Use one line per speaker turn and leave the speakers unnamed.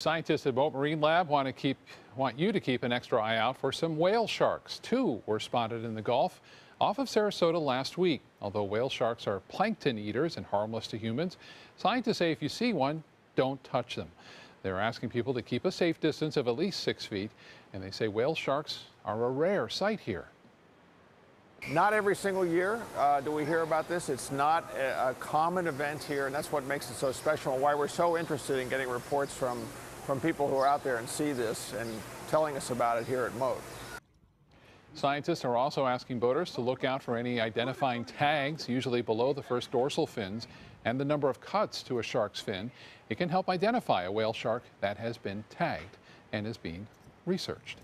Scientists at Mote Marine Lab want to keep want you to keep an extra eye out for some whale sharks. Two were spotted in the Gulf off of Sarasota last week. Although whale sharks are plankton eaters and harmless to humans, scientists say if you see one, don't touch them. They're asking people to keep a safe distance of at least six feet, and they say whale sharks are a rare sight here.
Not every single year uh, do we hear about this. It's not a, a, common event here, and that's what makes it so special and why we're so interested in getting reports from, from people who are out there and see this and telling us about it here at Mote.
Scientists are also asking boaters to look out for any identifying tags, usually below the first dorsal fins, and the number of cuts to a shark's fin. It can help identify a whale shark that has been tagged and is being researched.